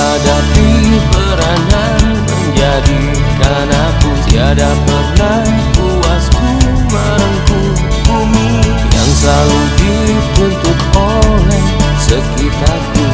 Menghadapi peranan menjadikan aku tiada pernah puasku merengkuh bumi yang selalu dituntut oleh sekitarku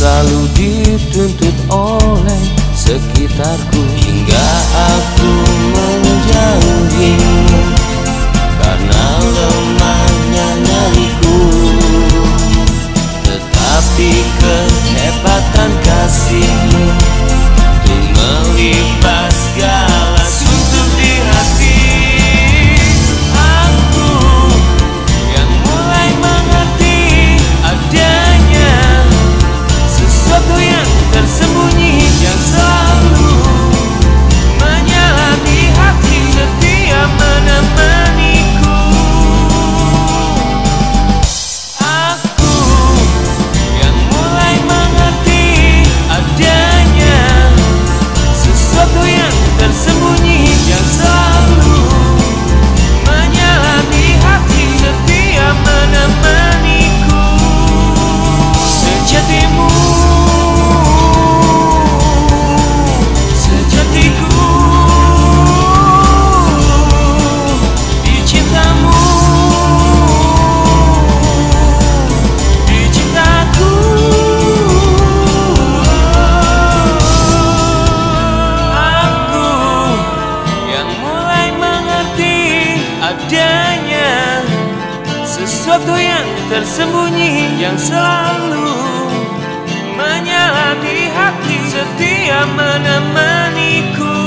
selalu dituntut oleh sekitarku. Hingga aku menjauhimu karena lemahnya nyaliku. Tetapi kehebatan kasihmu untuk melipas hati setiap menemaniku.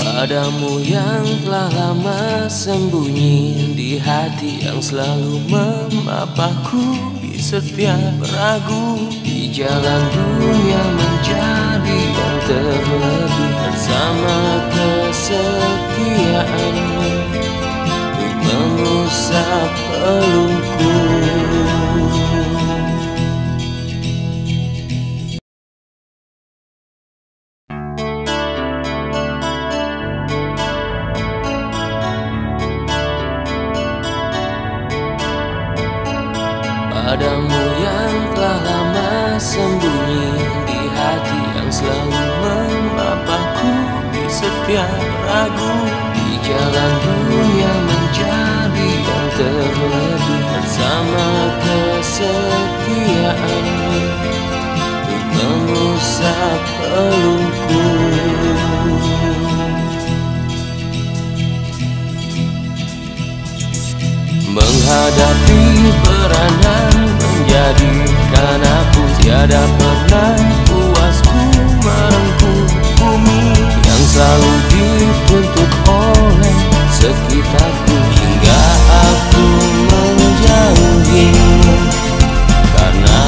Padamu yang telah lama sembunyi di hati yang selalu memapaku. Di setiap ragu di jalan dunia mencari yang terlebih bersama kesetiaan. Untuk mengusap pelukku. Setiap ragu di jalan dunia mencari yang terlebih bersama kesetiaan untuk mengusap pelukku. Menghadapi peranan menjadikan aku tiada pernah puasku merengkuh bumi selalu dituntut oleh sekitarku hingga aku menjauhimu karena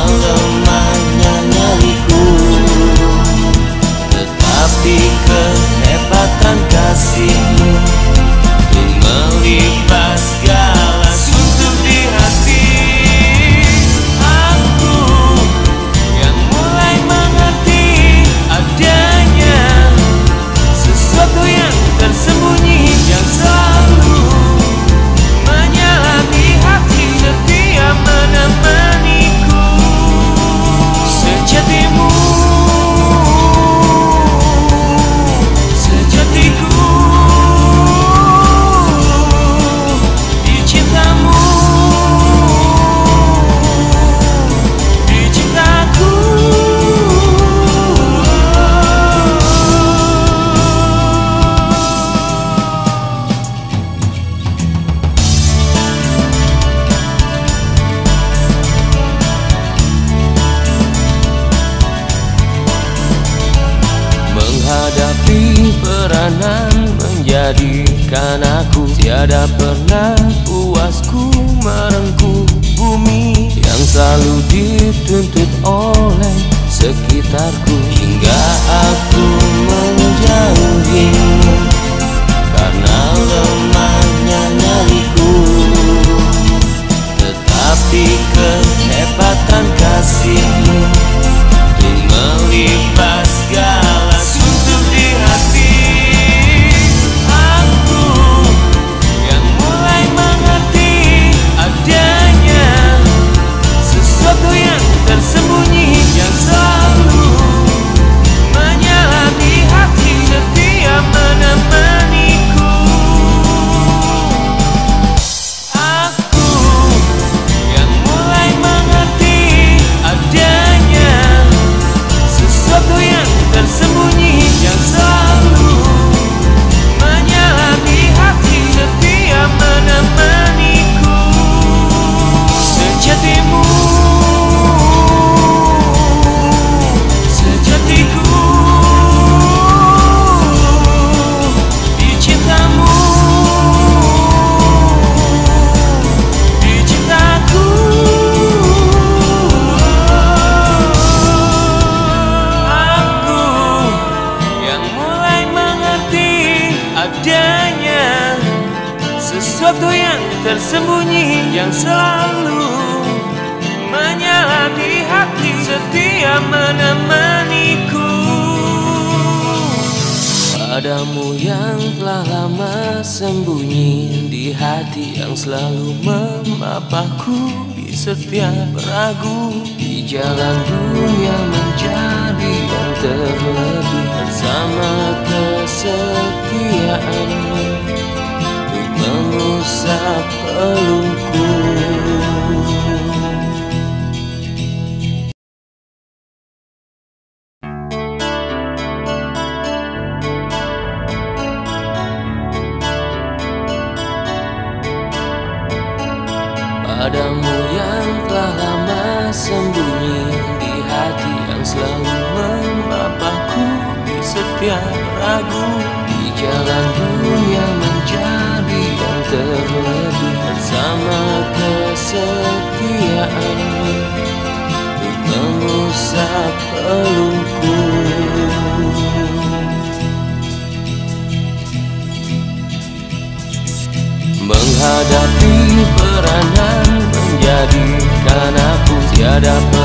selalu memapahku di setiap ragu Di jalan dunia menjadi yang terlebih Bersama kesetiaanmu Untuk mengusap pelukku. up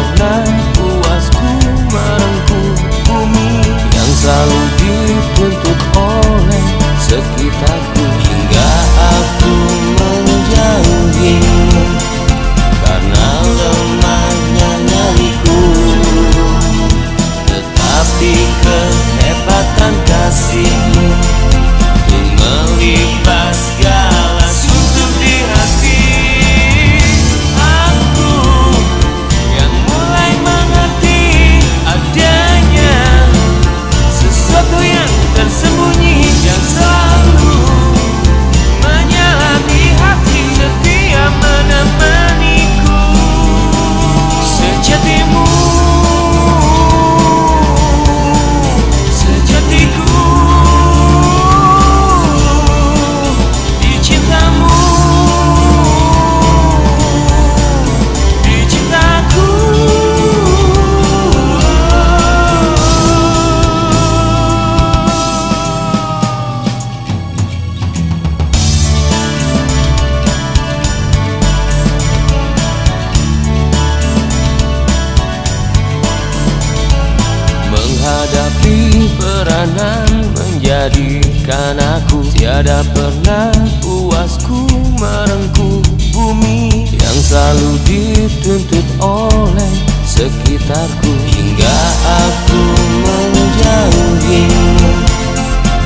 oleh sekitarku Hingga aku menjauhi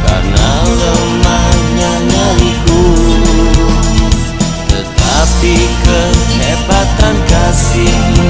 Karena lemahnya nyaliku. Tetapi kehebatan kasih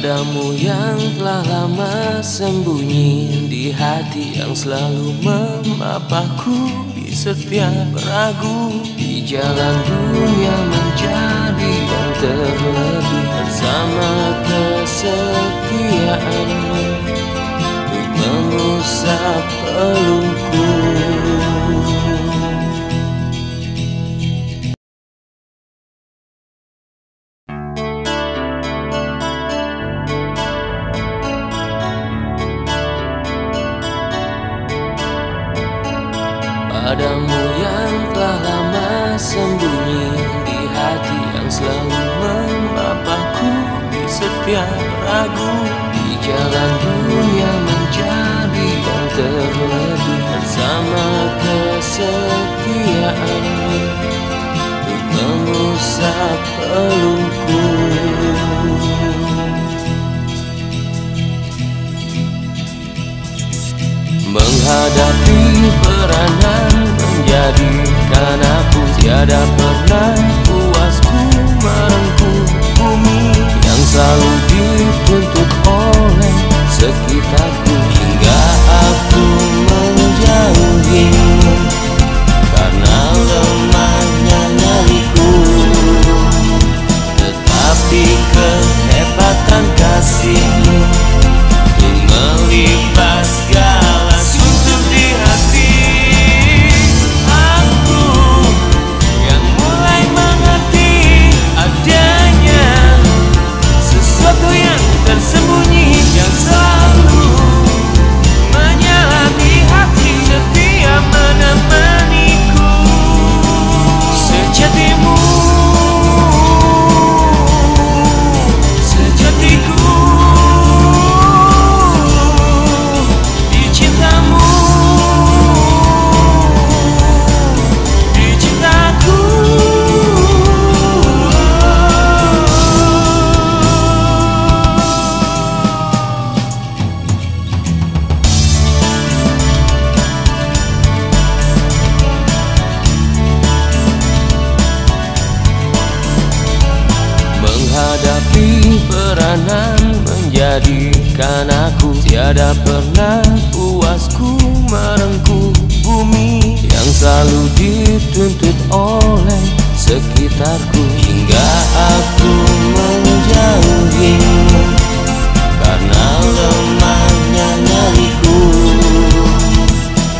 Padamu yang telah lama sembunyi Di hati yang selalu memapahku Di setiap ragu Di jalan dunia menjadi yang terlebih Bersama kesetiaanmu Untuk mengusap pelukku setiap ragu Di jalan dunia menjadi yang terlebih Bersama kesetiaanmu Untuk mengusap pelukku Menghadapi peranan menjadikan aku tiada pernah puasku merengkuh selalu dituntut oleh sekitarku hingga aku menjauhimu karena lemahnya nyaliku tetapi kehebatan kasihmu Peranan menjadikan aku Tiada pernah puasku merengkuh bumi Yang selalu dituntut oleh sekitarku. Hingga aku menjauhimu Karena lemahnya nyaliku.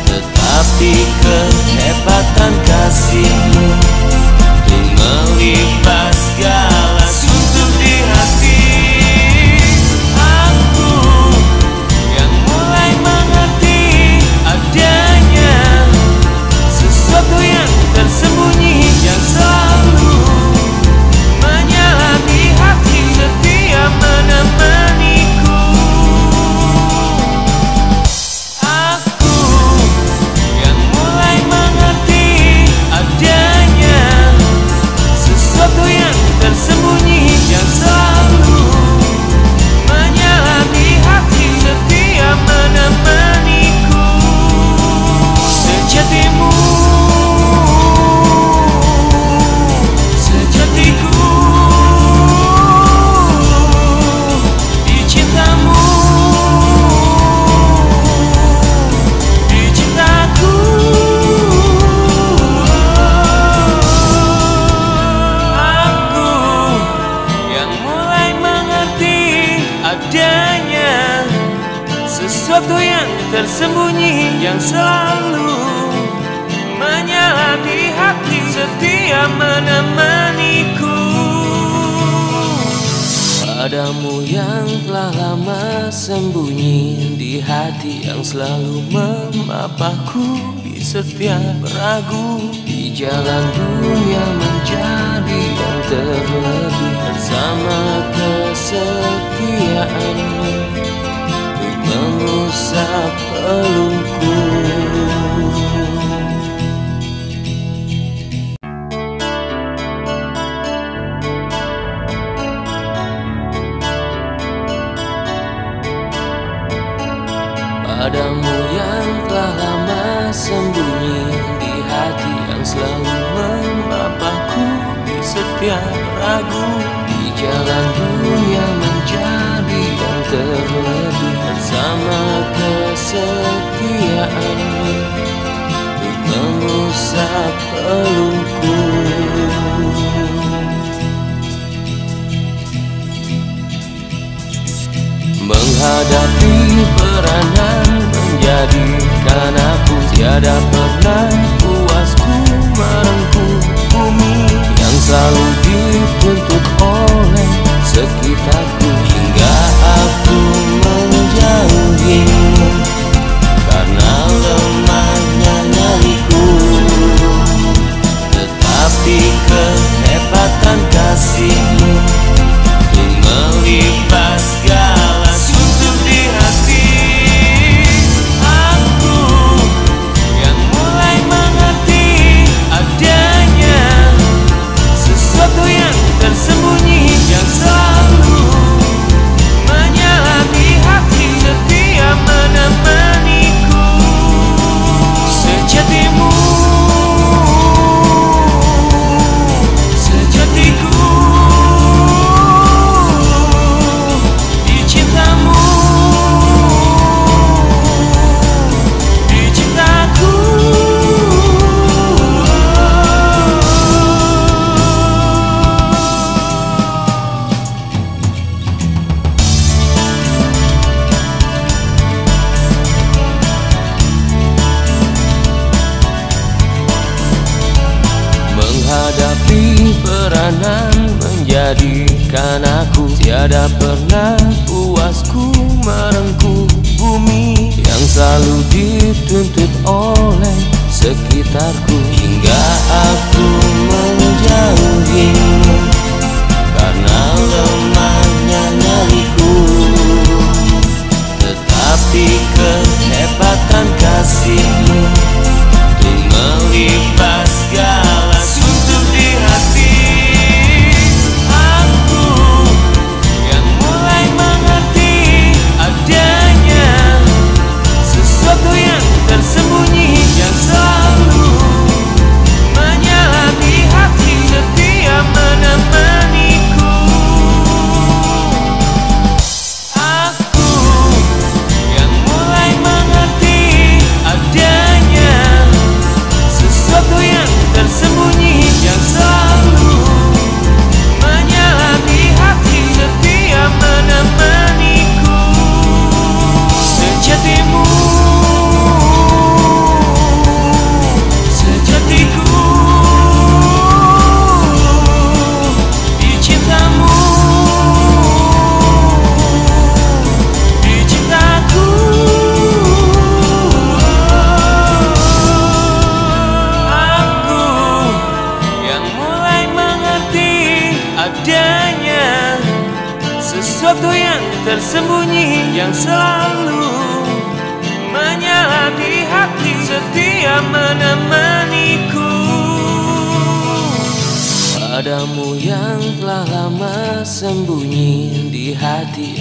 Tetapi kehebatan kasihmu Untuk melipas tersembunyi yang selalu Menyala di hati setia menemaniku. Padamu yang telah lama sembunyi di hati yang selalu memapahku di setiap ragu di jalan dunia menjadi yang terlebih bersama kesetiaanmu untuk mengusap kesetiaanmu mengusap pelukku Menghadapi peranan Menjadikan aku tiada pernah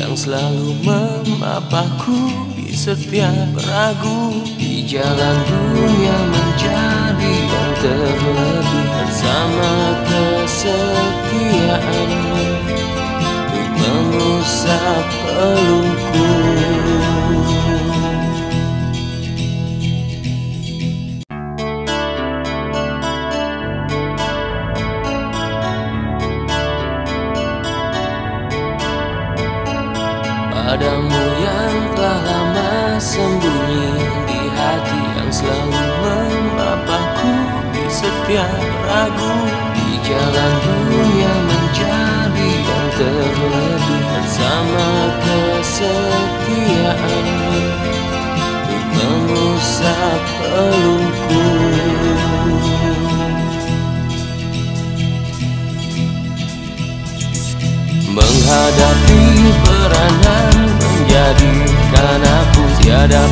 Yang selalu memapahku di setiap ragu Di jalan dunia menjadi yang terlebih Bersama kesetiaanmu Untuk mengusap pelukku. tiada ragu Di jalan dunia menjadi yang terlebih Bersama kesetiaan. Untuk mengusap pelungku Menghadapi peranan menjadikan aku tiada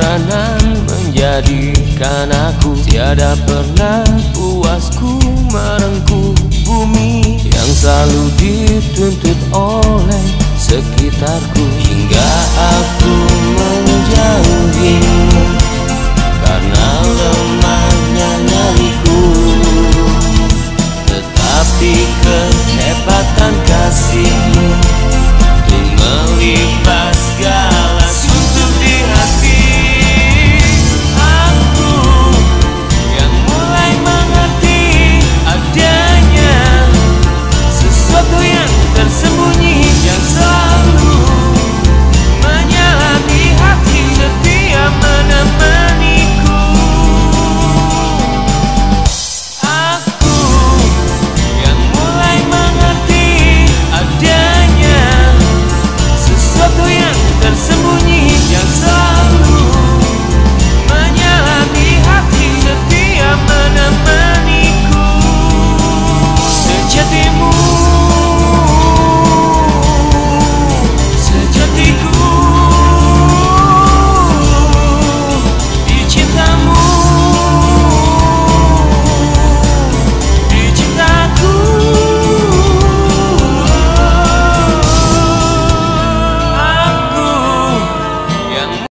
perjalanan menjadikan aku Tiada pernah puasku merengku bumi Yang selalu dituntut oleh sekitarku. Hingga aku menjauhi Karena lemahnya nyaliku. Tetapi kehebatan kasihmu Tuh melipas galau